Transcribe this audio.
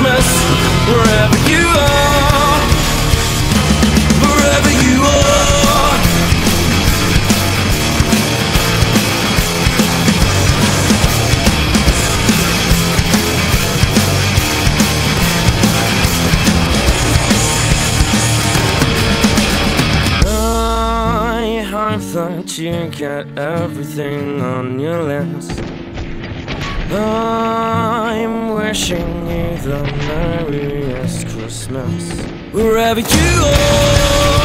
Christmas wherever you are. Wherever you are. I, hope that you get everything on your list. I wishing you the merriest Christmas. Wherever you are,